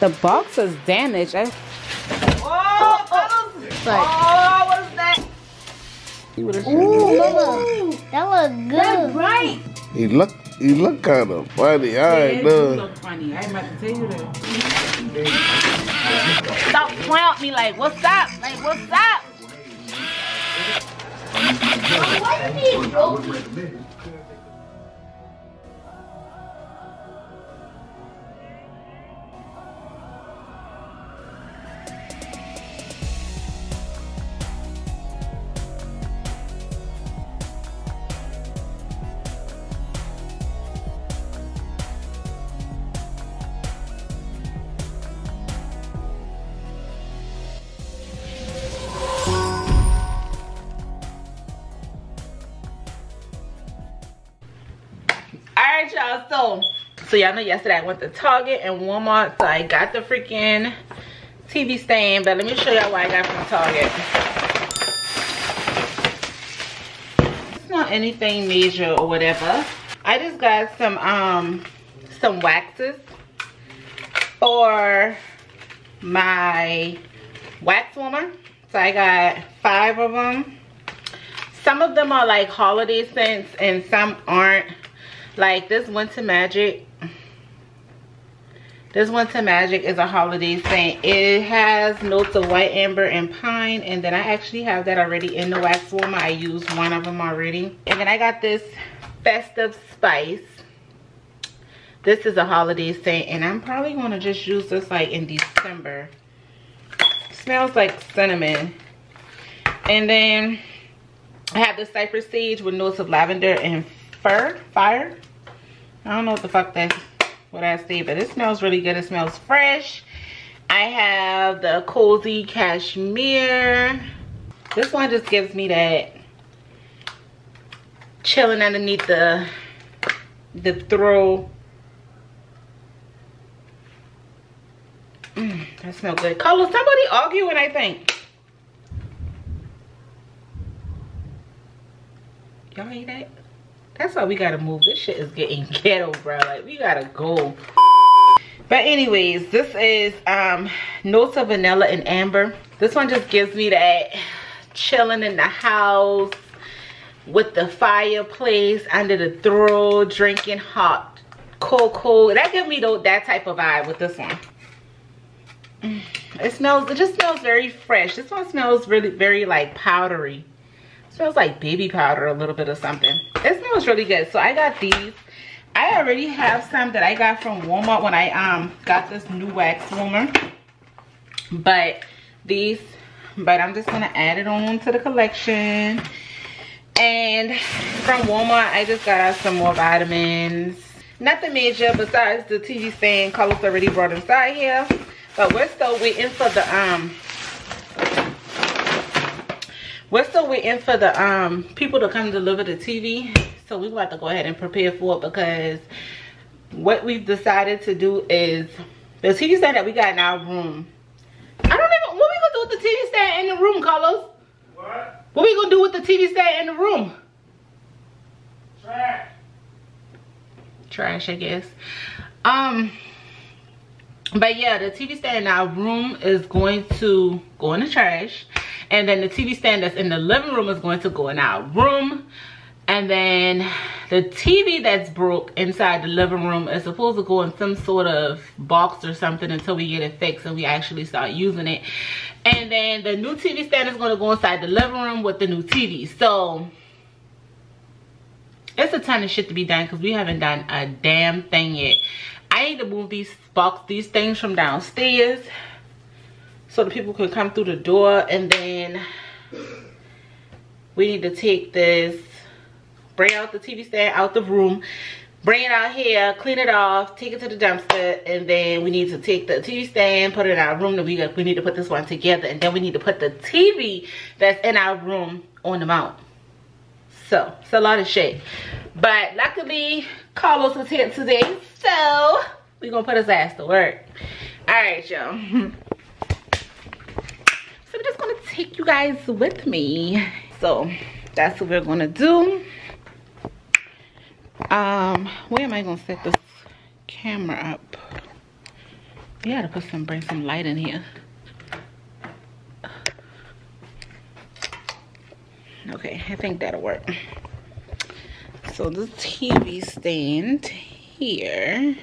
The box is damaged. I, Oh, oh, oh, what's that? you would have Ooh, mama. That look good. Right. He look, he look kind of funny. I ain't know. look funny. I'm about to tell you that. Stop playing with me like, what's up? Like, what's up? Alright, So, so y'all know yesterday I went to Target and Walmart. So I got the freaking TV stand. But let me show y'all what I got from Target. It's not anything major or whatever. I just got some um some waxes for my wax warmer. So I got five of them. Some of them are like holiday scents and some aren't like this winter magic this winter magic is a holiday scent. It has notes of white amber and pine and then i actually have that already in the wax warmer i used one of them already. And then i got this festive spice. This is a holiday scent and i'm probably going to just use this like in december. Smells like cinnamon. And then i have the cypress sage with notes of lavender and fir fire i don't know what the fuck that what i say but it smells really good. It smells fresh. I have the cozy cashmere. This one just gives me that chilling underneath the the throw. Mm, that smells good. Color somebody arguing i think. Y'all hear that that's why we gotta move. This shit is getting ghetto bro. Like we gotta go. But anyways this is um notes of vanilla and amber. This one just gives me that chilling in the house with the fireplace under the throw drinking hot cocoa. That gives me though that type of vibe with this one. Mm, it smells it just smells very fresh. This one smells really very like powdery smells like baby powder a little bit of something. It smells really good. So i got these. I already have some that i got from walmart when i um got this new wax warmer. But these but i'm just gonna add it on to the collection. And from walmart i just got out some more vitamins. Nothing major besides the tv stand. Colors already brought inside here. But we're still waiting for the um we're still waiting for the um people to come deliver the tv so we're about to go ahead and prepare for it because what we've decided to do is the tv stand that we got in our room. I don't even what we gonna do with the tv stand in the room carlos? What? what we gonna do with the tv stand in the room? Trash. trash i guess. Um but yeah the tv stand in our room is going to go in the trash and then the tv stand that's in the living room is going to go in our room. And then the tv that's broke inside the living room is supposed to go in some sort of box or something until we get it fixed and we actually start using it. And then the new tv stand is going to go inside the living room with the new tv so it's a ton of shit to be done because we haven't done a damn thing yet. I need to move these box these things from downstairs so the people can come through the door and then we need to take this bring out the tv stand out the room bring it out here clean it off take it to the dumpster and then we need to take the tv stand put it in our room we we need to put this one together and then we need to put the tv that's in our room on the mount. So it's a lot of shit. But luckily carlos was here today so we gonna put his ass to work. All right y'all so i'm just gonna take you guys with me so that's what we're gonna do um where am i gonna set this camera up We gotta put some, bring some light in here. Okay, I think that'll work. So this TV stand here.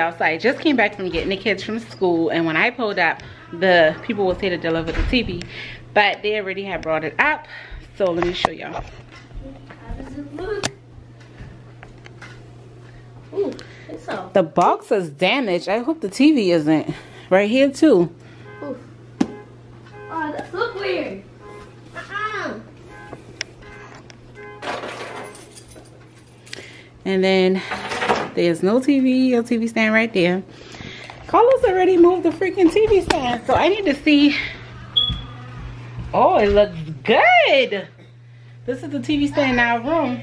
Y'all, so I just came back from getting the kids from school, and when I pulled up, the people was here to deliver the TV, but they already had brought it up. So let me show y'all. How does it look? Ooh, it's all. The box is damaged. I hope the TV isn't. Right here too. Oh, that look weird. Uh-uh. And then there's no TV or TV stand right there. Carlos already moved the freaking TV stand. So I need to see. Oh, it looks good. This is the TV stand in our room.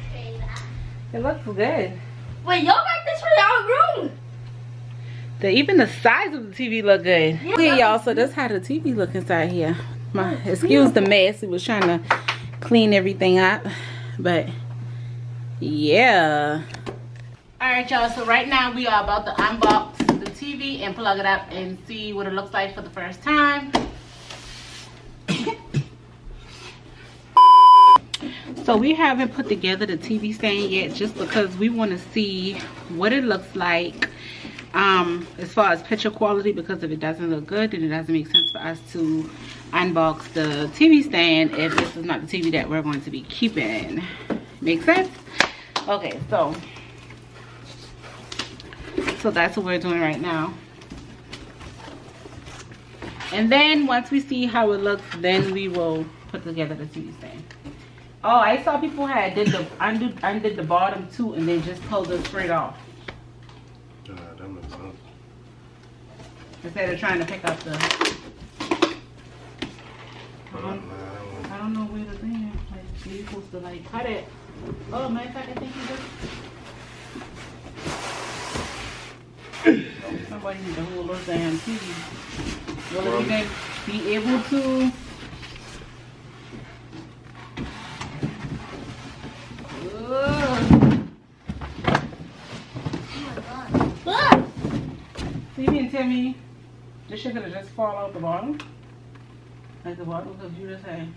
It looks good. Wait, y'all got this for y'all room? The, even the size of the TV look good. Okay, y'all. So that's how the TV look inside here. My excuse the mess. It was trying to clean everything up, but yeah. All right, y'all. So right now we are about to unbox the TV and plug it up and see what it looks like for the first time. so we haven't put together the TV stand yet just because we want to see what it looks like um, as far as picture quality because if it doesn't look good then it doesn't make sense for us to unbox the TV stand if this is not the TV that we're going to be keeping. Make sense? Okay, so so that's what we're doing right now. And then once we see how it looks, then we will put together the stand. Oh, I saw people had did the undid, undid the bottom too and then just pulled it straight off. Nah, that makes sense. Instead of trying to pick up the Um, that I don't know where the thing is. Like you're supposed to like cut it. Oh matter of fact I think you just Somebody need to hold those damn TV. Will it even be able to? Ugh. Look! Stevie and Timmy, this shit gonna just fall out the bottom? Like the bottom of the computer say,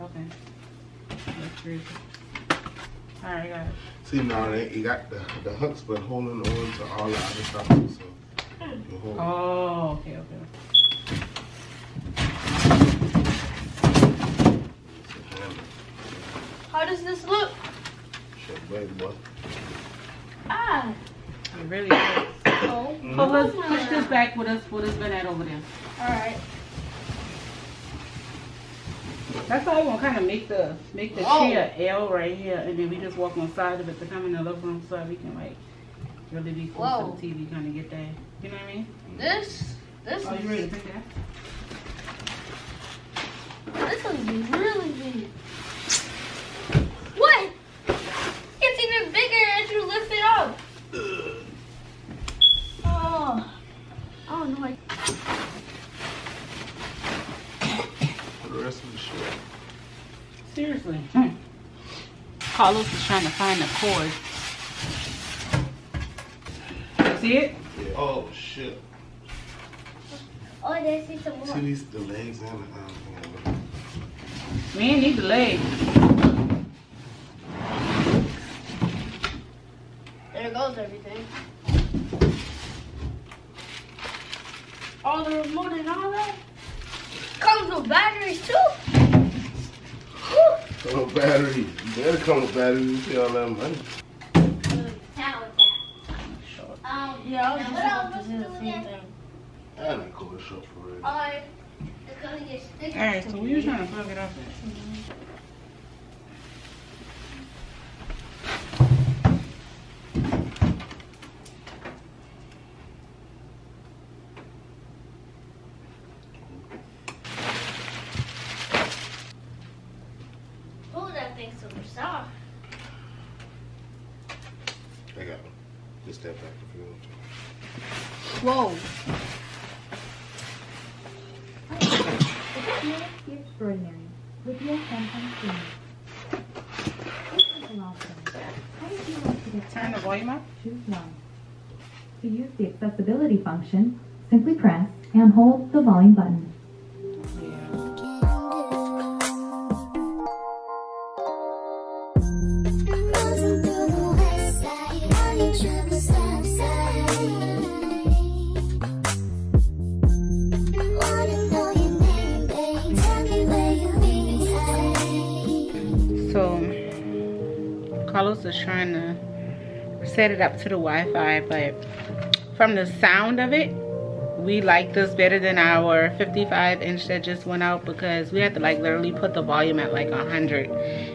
okay. That's crazy. Alright, got it. See, now they, you got the, the hooks been holding on to all the other stuff. So you hold. Oh, okay, okay. it's a handle. How does this look? Shit, baby, boy. Ah. It really is. Oh. So let's push this back with us, what it's been at over there. Alright. That's how I want to kind of make the make the Whoa. chair L right here, and then we just walk on side of it to come in the living room so we can like really be close Whoa. to the TV, kind of get that. You know what I mean? This, this Oh, you ready to is, pick that? this is really big. What? It's even bigger as you lift it up. Oh. Oh no, I For the rest of the shit. Seriously. Hmm. Carlos is trying to find the cord. See it? Yeah. Oh shit. Oh, there's see some See these the legs and the um, We ain't need the leg. There goes everything. All the remote and all that. Comes with batteries too. Whew. Come with batteries. You better come with batteries. You see all that money. Um, yeah, I was just about to do the same thing. That ain't cool shop for real. Alright. It's gonna get sticky. Alright, so we were trying to plug it up at? step back if you want to. Whoa. The extraordinary with your Samsung screen. This is an option. How would you like to get Turn the volume up. Choose one. To use the accessibility function, simply press and hold the volume button. So Carlos is trying to set it up to the Wi-Fi, but from the sound of it, we like this better than our 55 inch that just went out because we had to like literally put the volume at like 100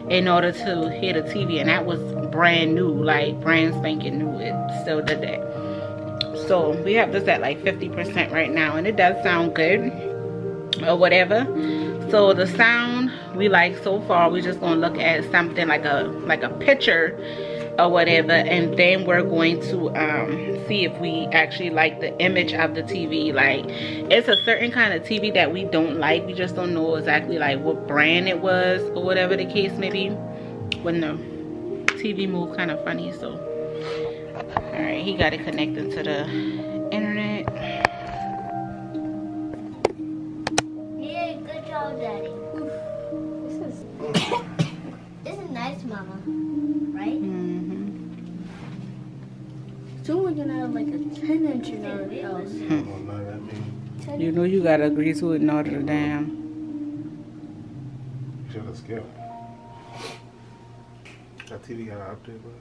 in order to hear the TV and that was brand new, like brand spanking new. It still did that. So we have this at like 50% right now and it does sound good or whatever so the sound we like so far we're just gonna look at something like a like a picture or whatever and then we're going to um see if we actually like the image of the tv like it's a certain kind of tv that we don't like. We just don't know exactly like what brand it was or whatever the case may be. When the tv moved kind of funny so. All right he got it connected to the we're like a 10 inch in our house. No, that means You know you gotta agree to it in Notre Dame. should have skipped. That TV got an update, bro.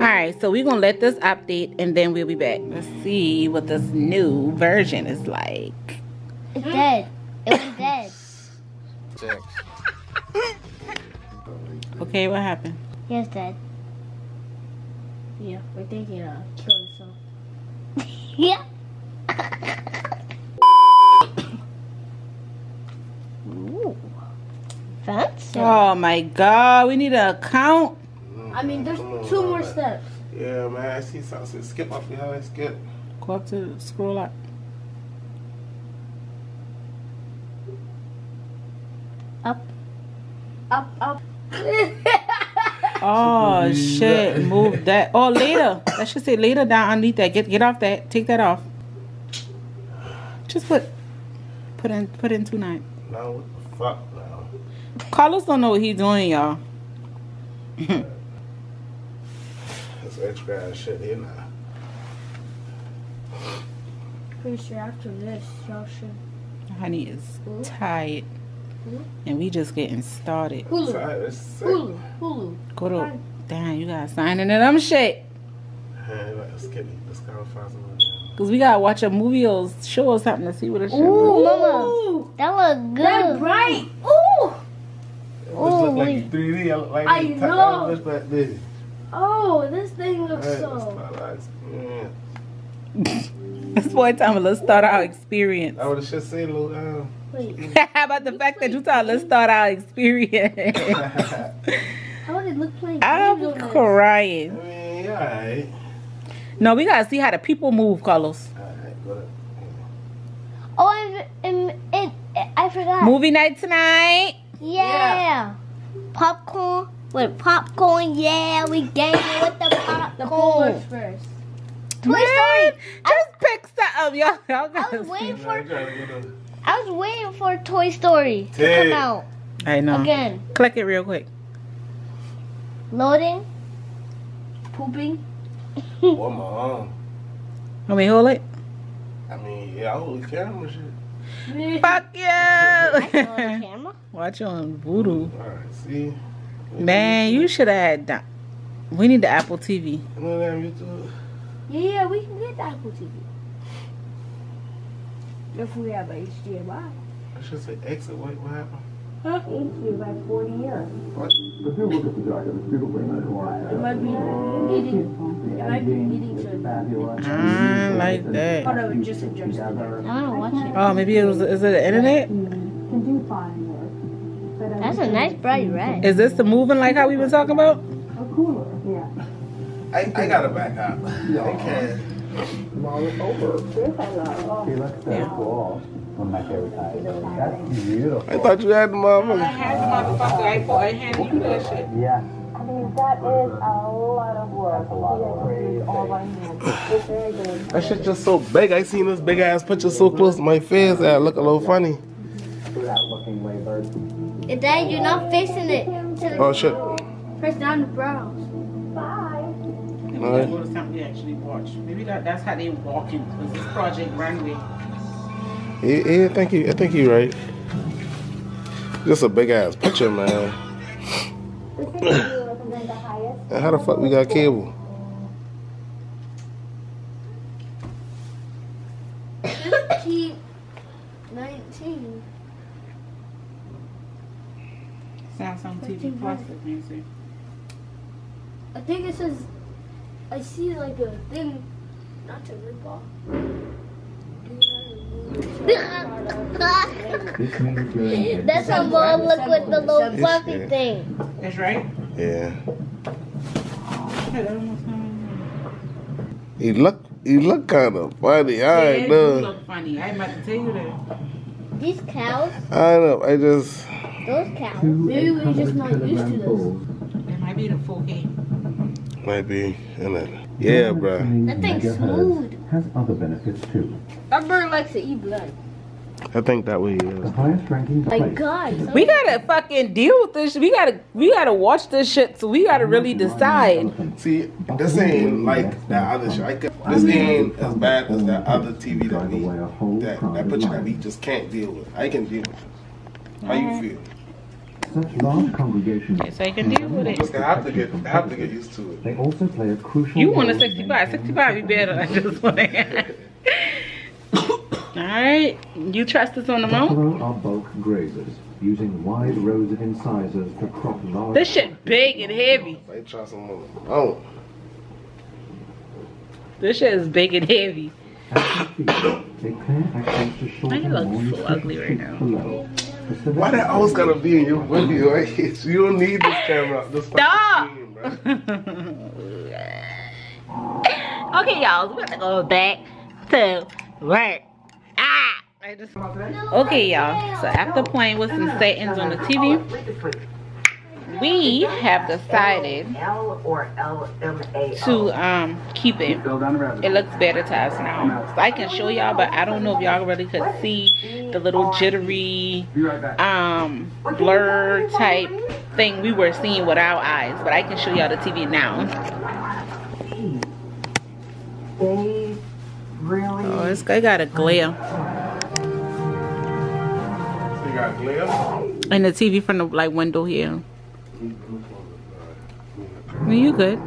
Alright, so we're gonna let this update and then we'll be back. Let's see what this new version is like. It's dead. It was dead. Check. Okay, what happened? Yes, dead. Yeah, we're thinking of killing some. Yeah. Ooh. Fancy. Oh my god, we need an account. I mean, mm, there's Come on, two more man. steps. Yeah, man. I see something. Skip off your head. Skip. Go up to scroll up. up. Up, up. Oh shit, move that. Oh later. That should say later down underneath that. Get get off that. Take that off. Just put put in put in two nine. Now what the fuck now? Carlos don't know what he's doing, y'all. That's extra ass shit here now. Pretty sure after this, y'all should. Honey is tired. And we just getting started. It's Hulu, alright, it's sick. Hulu, Hulu. Go to damn, you gotta sign into them shit. Hey, let's skip it. Let's go find someone. Cause we gotta watch a movie or show or something to see what it should Ooh, be. Mama. That look That's good. right. Ooh. Which look like 3D. I look like I know. This back there. Oh, this thing looks Hey, so. let's not like- yeah. This boy telling me let's start our experience. I would have should say little. Um, Wait, How about the fact that you thought let's start our experience? how would it look playing I'm games on this? I crying. mean, alright. No, we gotta see how the people move, Carlos. Alright, go to. Oh, and, and, and, I forgot. Movie night tonight. Yeah. Popcorn with popcorn. Yeah, we dancing with the The popcorn. polar first. Toy Man, Story. I, Just pick something, y'all. Y'all I was waiting for you gotta go to. I was waiting for Toy Story to Ted. come out I know. again. Click it real quick. Loading. Pooping. What my arm? Let me hold it. I mean, yeah, I hold the camera shit. Fuck I saw the you. camera. Watch on Vudu. Alright, see? Man, you should have had that. We need the Apple TV. You know that YouTube? Yeah, we can get the Apple TV. If we have HDMI. I should say exit. What, what happened? Huh? HDMI 40 years. What? If you look at the jacket, it's beautifully made like It might be needing. It might be needing to. I like that. Hold on, just adjust it. I want to watch it. Oh, maybe it was. Is it the internet? Mm-hmm. Can do fine work. Uh, That's a nice bright red. Is this the moving like how we been talking about? A cooler, yeah. I, I gotta back up. I can't. She looks so cool. One of my favorite types. That's beautiful. I thought you had the I motherfucker. had the motherfucker. I thought I handed you that shit. Yeah. I mean, that is a lot of work. That's a lot of work. He has to all by hand. It's very good. That shit just so big. I seen this big ass picture so close to my face that I look a little funny. Without looking way bird. And Dad, you're not facing it. To Oh shit. press down the brows. Maybe we gotta go to something we actually watch. Maybe that, that's how they walking. Was this Project Runway? Yeah, yeah, I think you I think you right. Just a big ass picture, man. The thing you represent the highest. And how the fuck we got cable? Fifteen, nineteen. Samsung TV Plus, I can see. I think it says. I see like a thing. Not to rip off. This means you're in That's how mom look with the little This fluffy shit. thing. That's right. Yeah. Hey, that almost sound- He look he look kinda funny. Yeah, I you know. look funny. I'm about to tell you that. These cows, I know. I just those cows. Maybe we're just not used to kilogram this. It might be the 4K. might be. Yeah, bro. That thing's smooth. Has other benefits too. Our bird likes to eat blood. I think that way he uh, The highest ranking My place. God. We gotta fucking deal with this. We gotta we gotta watch this shit. So we gotta really decide. See, this ain't like that other shit. I could, this ain't as bad as that other TV that we that, that picture that we just can't deal with. I can deal with it. How you uh-huh. feel? Such large congregations. Yes, I can deal with it. Just gonna have to get have to get used to it. They also play a crucial You want a 65. 65 be better. I just want to. Alright. You trust us on the mount? Buffalo are bulk grazers, using wide rows of incisors to crop large. This shit big and heavy. I try some more. Oh, This shit is big and heavy. At the feet, they clear access to shorter, I look so ugly right streets now. Below. The why civilian- that always gotta be in your video? Right? You don't need this camera. This Stop! screen, bro. okay, y'all. We're gonna go back to work. Ah! Okay, y'all. So after playing with some settings on the TV, we have decided to um keep it. It looks better to us now. So I can show y'all, but I don't know if y'all really could see the little jittery um blur type thing we were seeing with our eyes. But I can show y'all the TV now. Oh, it's it got a glare. Got glare. And the TV from the like window here. Are you good?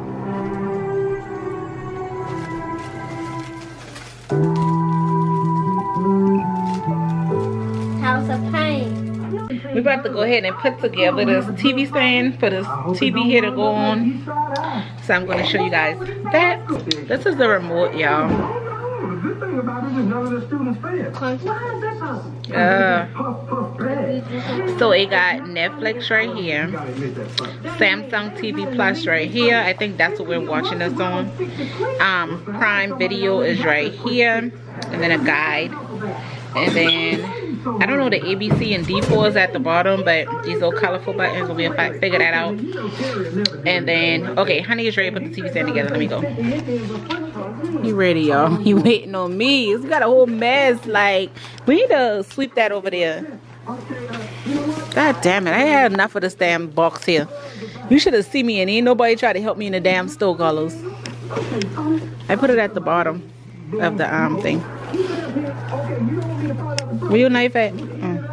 House of Pain. We about to go ahead and put together this TV stand for this TV here to go on. So I'm gonna show you guys that. This is the remote, y'all. Good thing about it is none of the students fail. Uh, so it got Netflix right here, Samsung TV Plus right here. I think that's what we're watching this on. Um, Prime Video is right here, and then a guide, and then I don't know the ABC and D4 is at the bottom, but these little colorful buttons will be if I figure that out. And then okay, Honey is ready to put the TV stand together. Let me go. You ready, y'all? You waiting on me? It's got a whole mess. Like we need to sweep that over there. God damn it! I had enough of this damn box here. You should have seen me, and ain't nobody tried to help me in the damn store, Carlos. I put it at the bottom of the um thing. Where your knife at? Mm.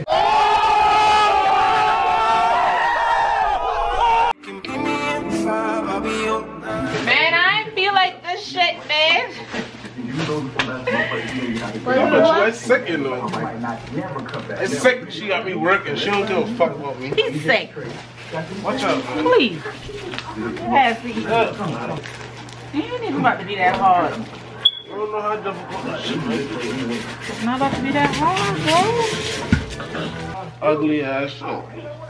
sick, you know. It's sick. She got me working. She don't give a fuck about me. He's sick. Watch out, man. Please. Yes, he You ain't even about to be that hard. I don't know how difficult that shit is. It's not about to be that hard, Ugly ass shit. bro.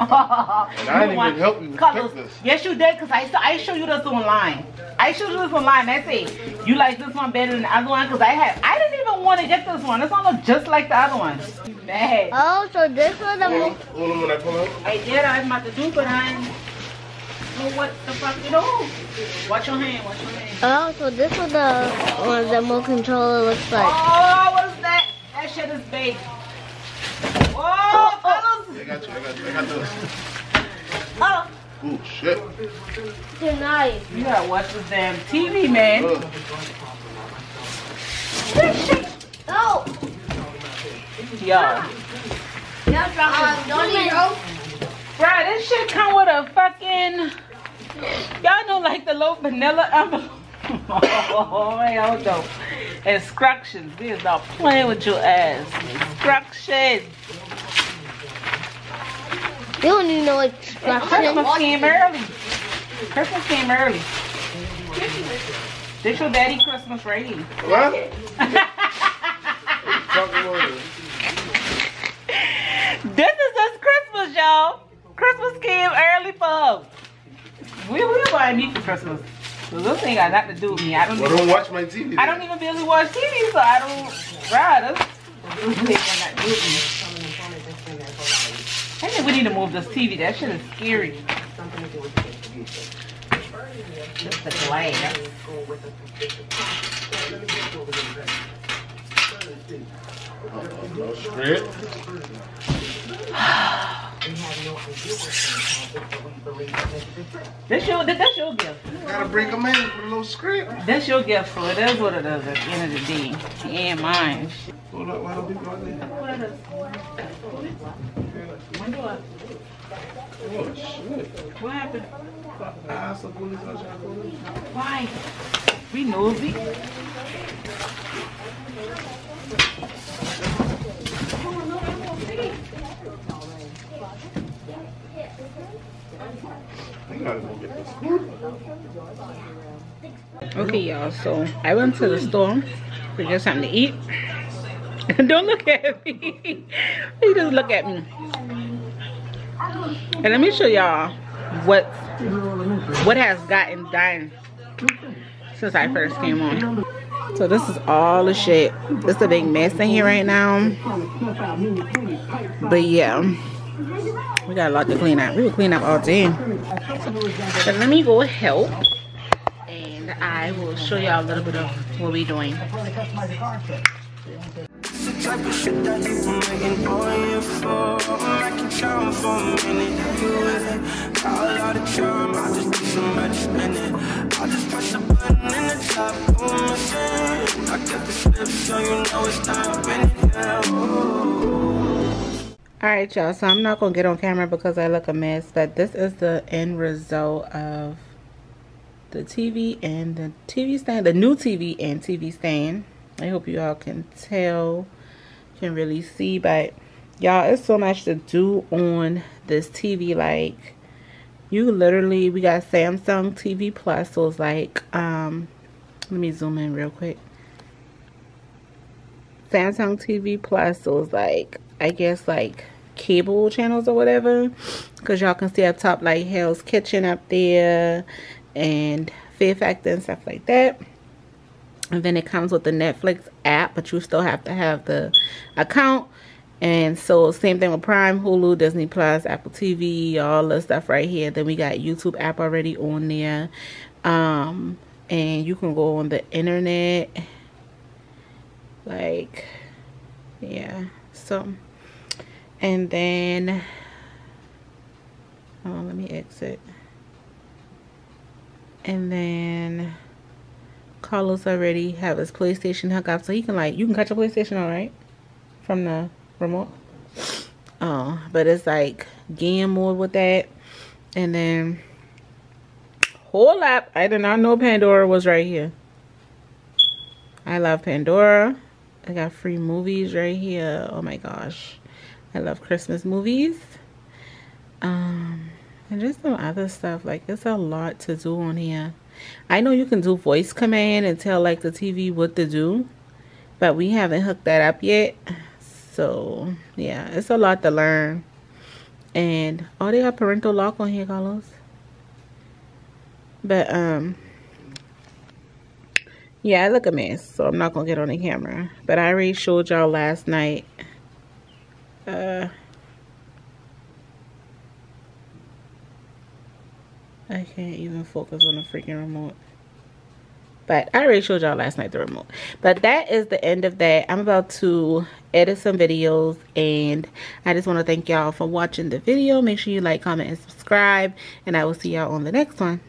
I didn't even help you with this. Yes, you did, because I, saw- I show you this online. I showed you this online. That's it. You like this one better than the other one? Because I had, I didn't even want to get this one. This one look just like the other one. Mad. Oh, so this was the Hold on, mo- hold on when I pull out. I did. I was about to do, but I didn't know what the fuck to do. Watch your hand. Watch your hand. Oh, so this was the one the remote controller looks like. Oh, what is that? That shit is big. Oh, fellas. I got you, I got you, I got this. Oh. Ooh, shit. They're nice. You gotta watch this damn TV, man. Ugh. This shit. Oh, Yo. um, don't even know. Right, this shit come with a fucking. Y'all know, like the little vanilla envelope. oh, hell no. Instructions. We is not playing with your ass. Instructions. They don't even know Christmas instructions. came early. Christmas came early. This your daddy Christmas right here. What? Talk about it. This is his Christmas, y'all. Christmas came early for him. We we buy me for Christmas. So this ain't got nothing to do with me. I don't Well, even, don't watch my TV. I don't even really watch TV, so I don't ride this. This ain't got nothing to do with me. I think we need to move this TV. That shit is scary. Just the glass. No script. This your this your gift. Gotta break a man with a little script. This your gift, so That's what it is at the end of the day. It ain't mine. Hold up, why don't people out there? What it is? I? Oh, shit. What happened? So police out here, police. Why? We nosy. Okay, y'all. So I went to the store to get something to eat. Don't look at me. you just look at me. And let me show y'all what what has gotten done since I first came on. So this is all the shit. It's a big mess in here right now. But yeah. We got a lot to clean up. We will clean up all day. But let me go help and I will show y'all a little bit of what we're doing. Type of shit that you been waiting on for. I can count for a minute. You with it? Got a lot of charm. I just need somebody to spin it. I just press a button in the top of. I get the slip so you know it's not been here. Ooh. Alright y'all, so I'm not going to get on camera because I look a mess. But this is the end result of the TV and the TV stand. The new TV and TV stand. I hope you all can tell. Can really see. But y'all, it's so much to do on this TV. Like, you literally, we got Samsung TV Plus. So it's like, um, let me zoom in real quick. Samsung TV Plus. So it's like, I guess like cable channels or whatever. Because y'all can see up top like Hell's Kitchen up there. And Fear Factor and stuff like that. And then it comes with the Netflix app. But you still have to have the account. And so same thing with Prime, Hulu, Disney Plus, Apple TV, all the stuff right here. Then we got YouTube app already on there. Um, and you can go on the internet. Like, yeah. So, and then, oh, let me exit. And then Carlos already have his PlayStation hooked hookup, so he can like you can cut your PlayStation all right from the remote. Oh, but it's like game mode with that, and then whole app. I did not know Pandora was right here. I love Pandora. I got free movies right here. Oh my gosh. I love Christmas movies. Um, and just some other stuff. Like, it's a lot to do on here. I know you can do voice command and tell, like, the TV what to do. But we haven't hooked that up yet. So, yeah. It's a lot to learn. And, oh, they got parental lock on here, Carlos. But, um... Yeah, I look a mess, so I'm not going to get on the camera. But I already showed y'all last night. Uh... I can't even focus on the freaking remote. But I already showed y'all last night the remote. But that is the end of that. I'm about to edit some videos. And I just want to thank y'all for watching the video. Make sure you like, comment, and subscribe. And I will see y'all on the next one.